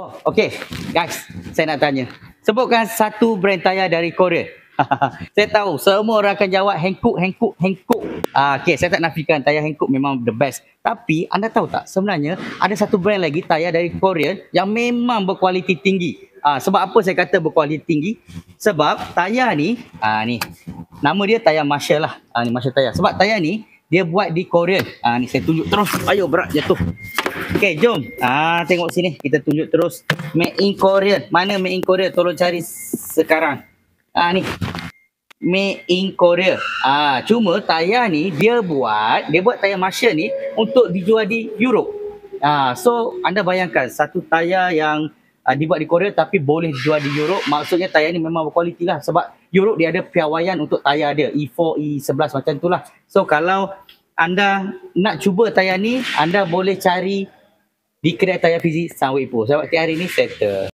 Okay, guys, saya nak tanya. Sebutkan satu brand tayar dari Korea. saya tahu semua orang akan jawab Hankook, Hankook, Hankook. Ah, okay, saya tak nafikan tayar Hankook memang the best. Tapi anda tahu tak sebenarnya ada satu brand lagi tayar dari Korea yang memang berkualiti tinggi. Ah, sebab apa saya kata berkualiti tinggi? Sebab tayar ni, ah ni. Nama dia tayar Marshall lah. Ah ni Marshall tayar. Sebab tayar ni dia buat di Korea. Ah ni saya tunjuk terus. Ayo berat jatuh. Okay, jom. Ah, tengok sini. Kita tunjuk terus. Made in Korea. Mana made in Korea? Tolong cari sekarang. Ah, ni. Made in Korea. Ah, cuma tayar ni dia buat, dia buat tayar Marshall ni untuk dijual di Europe. Ah, so anda bayangkan satu tayar yang uh, dibuat di Korea tapi boleh dijual di Europe. Maksudnya tayar ni memang berkualiti lah sebab Europe dia ada piawaian untuk tayar dia E4, E11 macam tu lah. So kalau anda nak cuba tayar ni, anda boleh cari di kedai tayar Fizi Sunway Ipoh. Sebab hari ni settle.